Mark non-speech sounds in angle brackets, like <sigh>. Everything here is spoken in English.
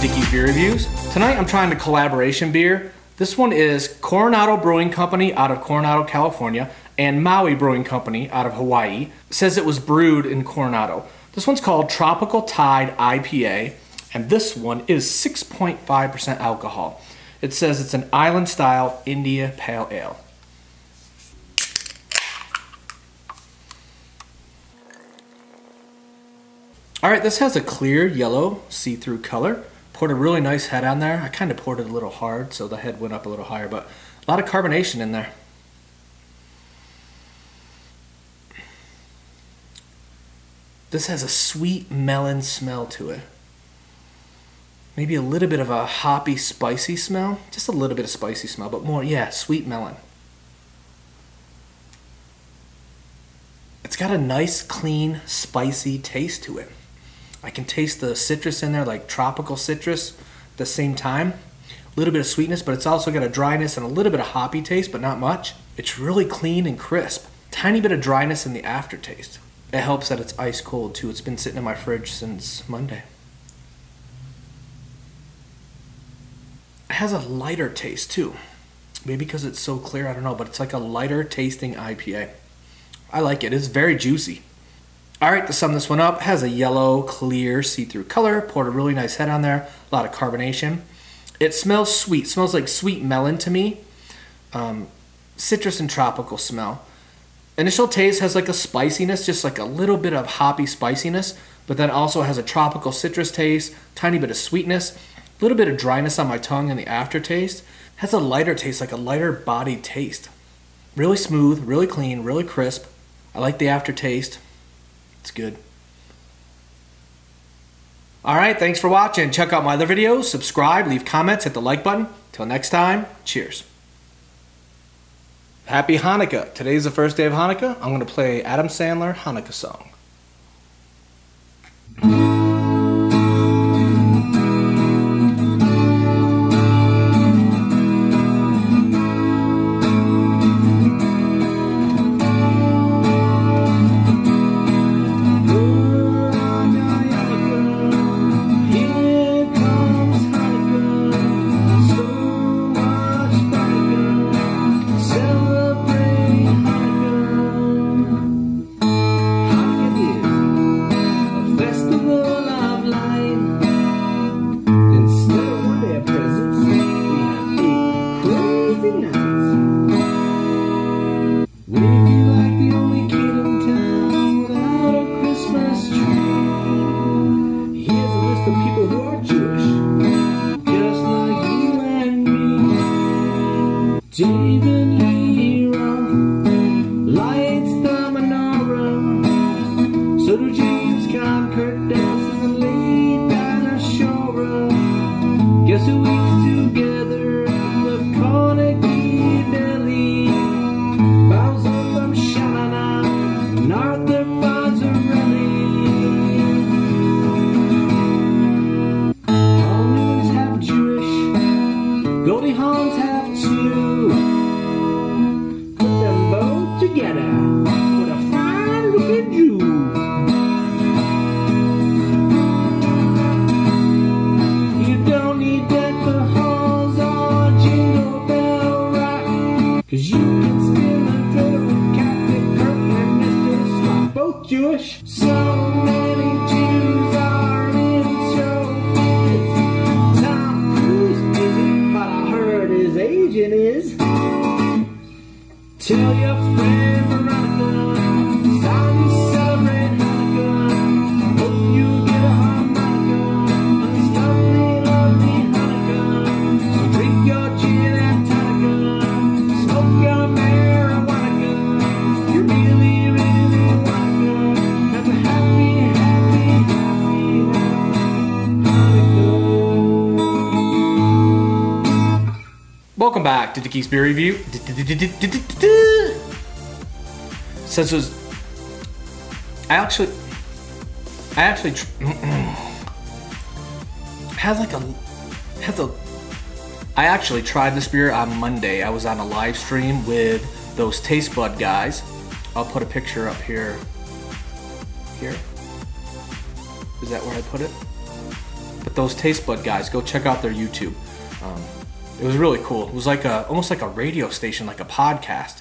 Dickie's Beer Reviews. Tonight I'm trying the collaboration beer. This one is Coronado Brewing Company out of Coronado, California, and Maui Brewing Company out of Hawaii. It says it was brewed in Coronado. This one's called Tropical Tide IPA, and this one is 6.5% alcohol. It says it's an island style India Pale Ale. All right, this has a clear yellow see-through color. Poured a really nice head on there. I kind of poured it a little hard, so the head went up a little higher, but a lot of carbonation in there. This has a sweet melon smell to it. Maybe a little bit of a hoppy, spicy smell. Just a little bit of spicy smell, but more, yeah, sweet melon. It's got a nice, clean, spicy taste to it. I can taste the citrus in there, like tropical citrus, at the same time. A little bit of sweetness, but it's also got a dryness and a little bit of hoppy taste, but not much. It's really clean and crisp. Tiny bit of dryness in the aftertaste. It helps that it's ice cold too. It's been sitting in my fridge since Monday. It has a lighter taste too. Maybe because it's so clear, I don't know, but it's like a lighter tasting IPA. I like it. It's very juicy. All right, to sum this one up, has a yellow, clear, see-through color. Poured a really nice head on there. A lot of carbonation. It smells sweet. Smells like sweet melon to me. Um, citrus and tropical smell. Initial taste has like a spiciness, just like a little bit of hoppy spiciness, but then also has a tropical citrus taste, tiny bit of sweetness, a little bit of dryness on my tongue in the aftertaste. Has a lighter taste, like a lighter bodied taste. Really smooth, really clean, really crisp. I like the aftertaste. It's good. Alright, thanks for watching. Check out my other videos, subscribe, leave comments, hit the like button. Till next time, cheers. Happy Hanukkah. Today's the first day of Hanukkah. I'm going to play Adam Sandler Hanukkah song. 记得你。Jewish. So many Jews are in show. Tom Cruise isn't, but I heard his agent is. Tell your friend back to Dickie's Beer Review. Says was I actually I actually <clears throat> has like a has a I actually tried this beer on Monday. I was on a live stream with those Taste Bud guys. I'll put a picture up here. Here. Is that where I put it? But those taste bud guys. Go check out their YouTube. Um, it was really cool. It was like a almost like a radio station, like a podcast.